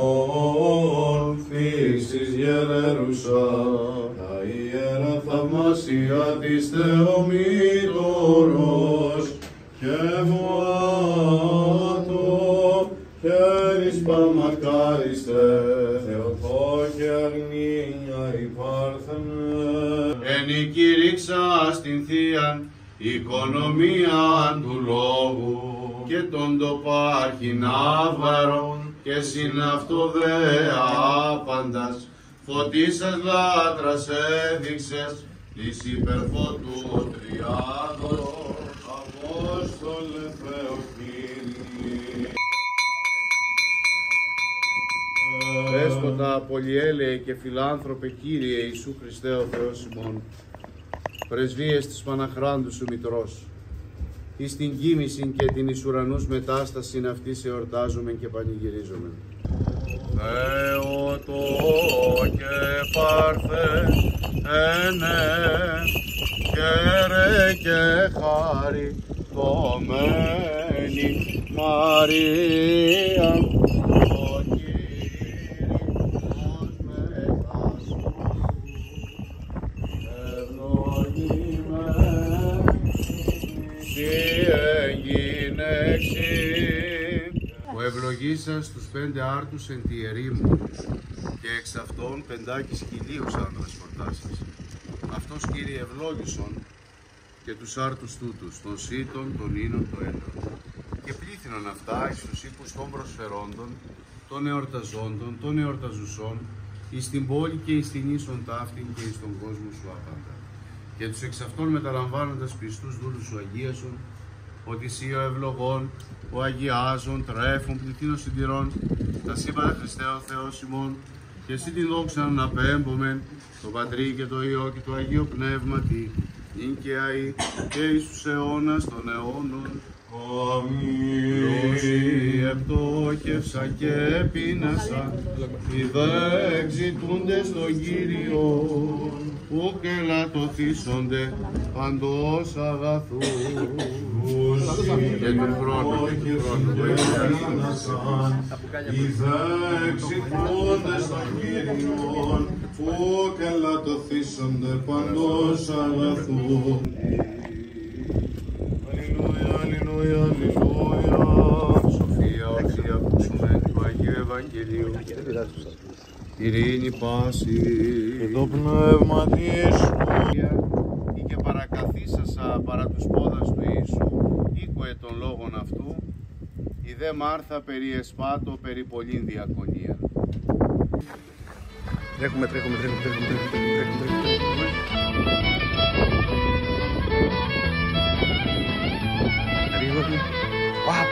αηλωνών φύσης γερερούσα τα ιερά θαυμασία της Θεομήτωρος και βοάτο χέρις παμακάριστε Θεοτό και αρνία υπάρθενε. Εν κήρυξα στην Θείαν οικονομία του λόγου και τον τοπάρχη ναύαρον και συν αυτό δε άπαντας φωτίσας λάτρας έδειξες της υπερφωτού τριάδος Απόστολε Θεοκύρη. Δέσποτα, πολυέλεε και φιλάνθρωπε Κύριε Ιησού Χριστέ ο Θεός ημών, πρεσβείες της Παναχράντου σου Μητρός, εις την κοίμηση και την εις ουρανούς μετάσταση αυτής εορτάζουμε και πανηγυρίζουμε. Θεότο και πάρθε ενέ και ρε και χάρη κομμένη Μαρία ευλογήσας τους πέντε άρτους εν τη ερήμου και εξ αυτών πεντάκις χιλίους άντρας φορτάσας. Αυτός Κύριε ευλόγησον και τους άρτους τούτους, των σύτων, των ίνων, των έντων. Και πλήθυναν αυτά εις τους ύπους των προσφερόντων, των εορταζόντων, των εορταζουσών, εις την πόλη και εις την ίσον ταύτην και εις τον κόσμο σου άπαντα. Και τους εξ αυτών μεταλαμβάνοντας πιστούς δούλους σου αγίασον, ότι εσύ ο ευλογών, ο αγιάζων, τρέφων, πληθύνων συντηρών, τα σύμπαντα Χριστέ ο Θεός ημών, και εσύ την δόξα να πέμπομεν, το Πατρί και το Υιό και το Αγίο Πνεύματι, νυν και αεί και εις τους αιώνας των αιώνων. Αμήν. επτόκευσα και πίνασα, οι δε εξητούνται στον Κύριο, που και λατωθήσονται παντός αγαθού. Και του χρόνου, και του χρόνου. Οι δε εξητούνται στον Κύριο, που και λατωθήσονται παντός αγαθού. Αγίου Ευαγγελίου. Ειρήνη πάση. Και το πνεύμα της Ή και παρακαθίσασα παρά τους πόδας του Ιησού, οίκοε των λόγων αυτού, η δε Μάρθα περί εσπάτω περί πολλήν διακονία. Τρέχουμε, τρέχουμε, τρέχουμε, τρέχουμε, τρέχουμε, τρέχουμε, τρέχουμε, τρέχουμε. Γρήγορη. Παπ,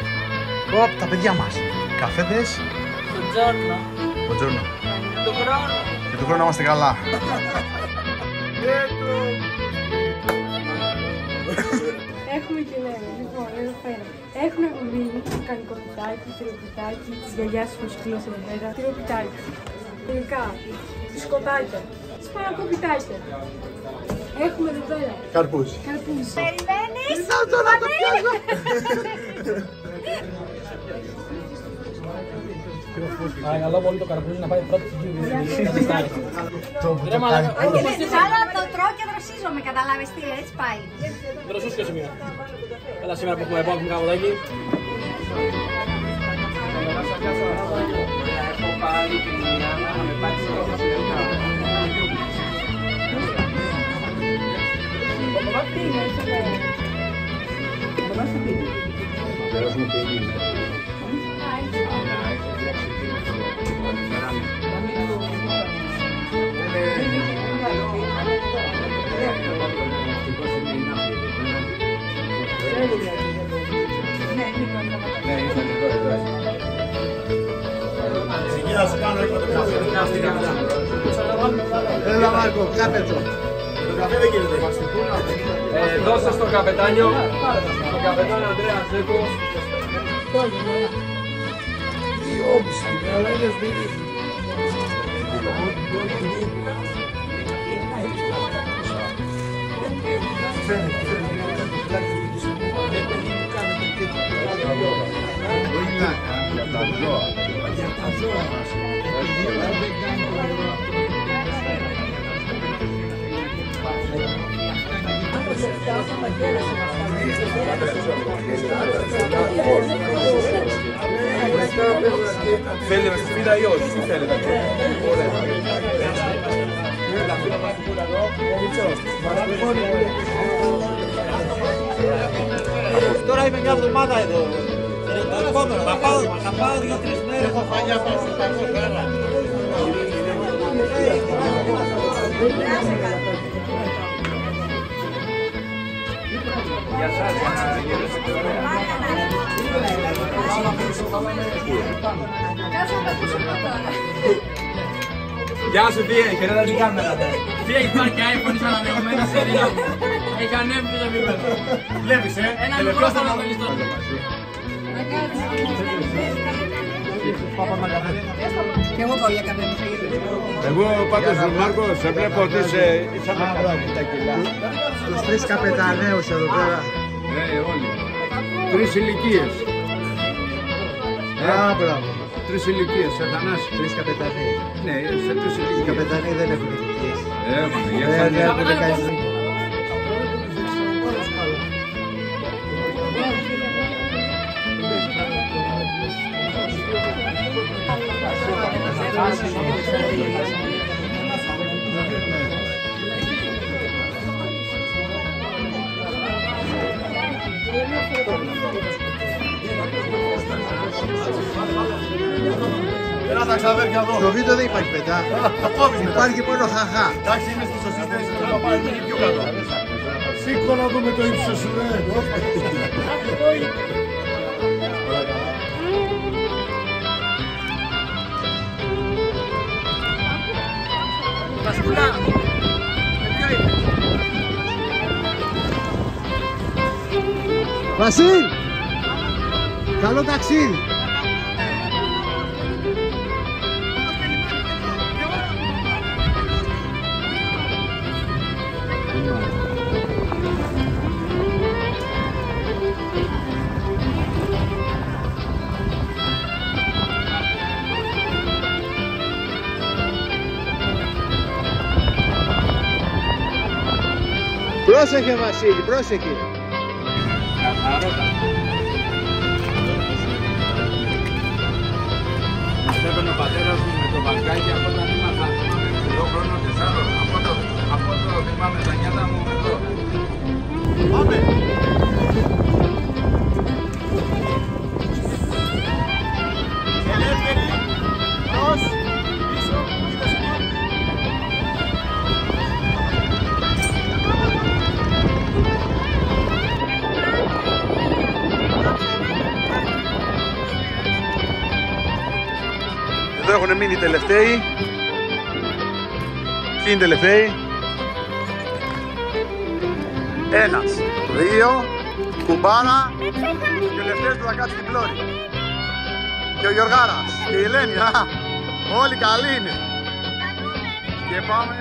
παπ, τα παιδιά μας. Καφέδες, Buongiorno. μποτζόρνο. Το χρόνο. Και του χρόνου να είμαστε καλά. Έχουμε και λέμε, λοιπόν, εδώ πέρα. Έχουμε κομπίνι, κανικοπιτάκι, τυροπιτάκι, τη γιαγιά που σκύλωσε εδώ πέρα. Τυροπιτάκι. Τελικά, σκοτάκια, σπαρακοπιτάκια. Έχουμε εδώ πέρα Καρπούς. καρπούζι. Περιμένεις. το να το πιάσω. Παρακαλώ πολύ το καρπούζι να πάει πρώτο στην κύριο. Το που Ρε το μαλάκα, κάνει. Άγγελε, σαν το τρώω και δροσίζομαι, καταλάβες τι, έτσι πάει. δροσούς και σήμερα. Έλα σήμερα που έχουμε επόμενο καποδάκι. Έλα Μάρκο, κάπετσο. Το καφέ δεν γίνεται. Ε, Δώσε στον καπετάνιο, στον καπετάνιο Ανδρέα Ζέκο. Θέλετε στη σπίτα ή όχι, τι θέλετε. Τώρα είμαι μια εβδομάδα εδώ. Το επόμενο, θα πάω, θα πάω δύο-τρεις μέρες. Έχω φαγιά πάνω στο κακό Κάτσε να το ακούσουμε τώρα. Γεια σου, τι έχει, χαιρέτα την κάμερα. Τι έχει πάρει και iPhone, είσαι ανανεωμένα σε δύο. Έχει ανέβει το επίπεδο. Βλέπεις, ε, Ένα τελευταίο μικρόφωνο θα θέλεις τώρα. Να κάτσεις. Και εγώ πάω για καφέ, μου φύγετε. Εγώ πάντως Μάρκο, σε βλέπω ότι είσαι είσαι με τα κιλά. Τους τρεις καπεταναίους εδώ πέρα. Ναι, όλοι. Τρεις ηλικίες. Α, μπράβο. Τρεις ηλικίες, σε Θανάση. Τρεις καπεταναίοι. Ναι, σε τρεις Οι ηλικίες. καπεταναίοι δεν έχουν ηλικίες. Έχουμε, για Δεν Θανάση. έχουν κάνει. Έλα τα ξαδέρφια εδώ. Στο βίντεο δεν υπάρχει πετά. Το κόβεις μετά. Υπάρχει μόνο χαχά. Εντάξει, είμαι στη σωστή θέση. Θέλω να πάρει λίγο πιο κάτω. Σήκω να δούμε το ύψος σου, ναι. Βασίλ! Καλό ταξίδι! Πρόσεχε Βασίλη, πρόσεχε. Έπαιρνε ο πατέρας μου με το μπαγκάκι από όταν ήμασταν εδώ χρόνο τεσσάρων. Από το, από το θυμάμαι τα νιάτα μου εδώ. Πάμε. Ελεύθερη. Μπρος. Έχουν μείνει οι τελευταίοι. Ποιοι είναι οι τελευταίοι; Ένας, δύο, κουμπάνα και ο τελευταίος που θα κάτσει στην πλώρη. Και ο Γιωργάρας και η Ελένη. α, Όλοι καλοί είναι. Και πάμε